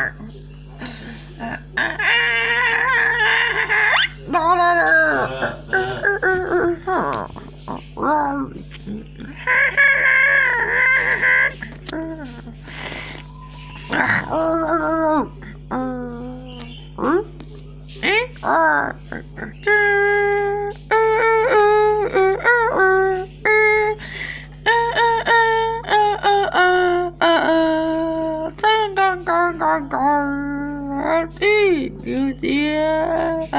part. uh, uh. Lucia.